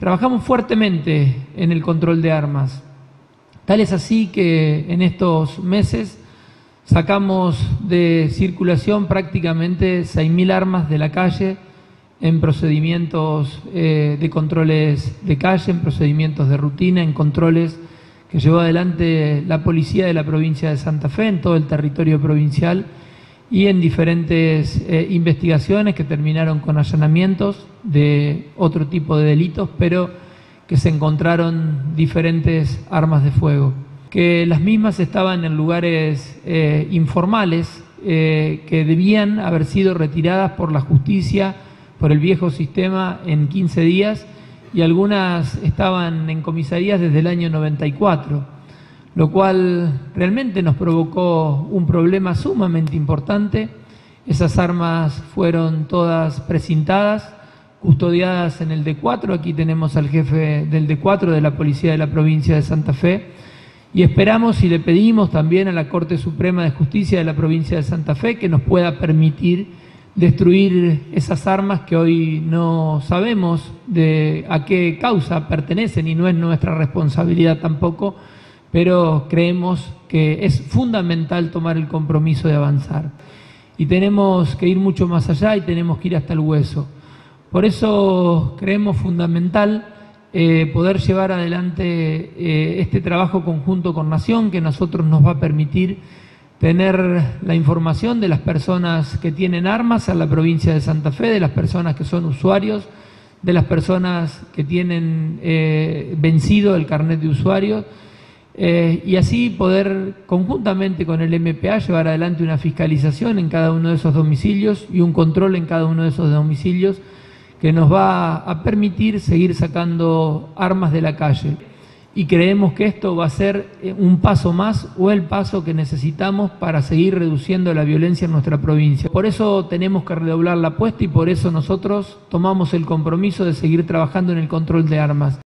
trabajamos fuertemente en el control de armas. Tal es así que en estos meses sacamos de circulación prácticamente 6.000 armas de la calle en procedimientos eh, de controles de calle, en procedimientos de rutina, en controles que llevó adelante la policía de la provincia de Santa Fe en todo el territorio provincial y en diferentes eh, investigaciones que terminaron con allanamientos de otro tipo de delitos, pero que se encontraron diferentes armas de fuego, que las mismas estaban en lugares eh, informales eh, que debían haber sido retiradas por la justicia, por el viejo sistema en 15 días y algunas estaban en comisarías desde el año 94 lo cual realmente nos provocó un problema sumamente importante. Esas armas fueron todas precintadas, custodiadas en el D4. Aquí tenemos al jefe del D4 de la Policía de la provincia de Santa Fe. Y esperamos y le pedimos también a la Corte Suprema de Justicia de la provincia de Santa Fe que nos pueda permitir destruir esas armas que hoy no sabemos de a qué causa pertenecen y no es nuestra responsabilidad tampoco pero creemos que es fundamental tomar el compromiso de avanzar. Y tenemos que ir mucho más allá y tenemos que ir hasta el hueso. Por eso creemos fundamental eh, poder llevar adelante eh, este trabajo conjunto con Nación, que nosotros nos va a permitir tener la información de las personas que tienen armas en la provincia de Santa Fe, de las personas que son usuarios, de las personas que tienen eh, vencido el carnet de usuarios eh, y así poder conjuntamente con el MPA llevar adelante una fiscalización en cada uno de esos domicilios y un control en cada uno de esos domicilios que nos va a permitir seguir sacando armas de la calle. Y creemos que esto va a ser eh, un paso más o el paso que necesitamos para seguir reduciendo la violencia en nuestra provincia. Por eso tenemos que redoblar la apuesta y por eso nosotros tomamos el compromiso de seguir trabajando en el control de armas.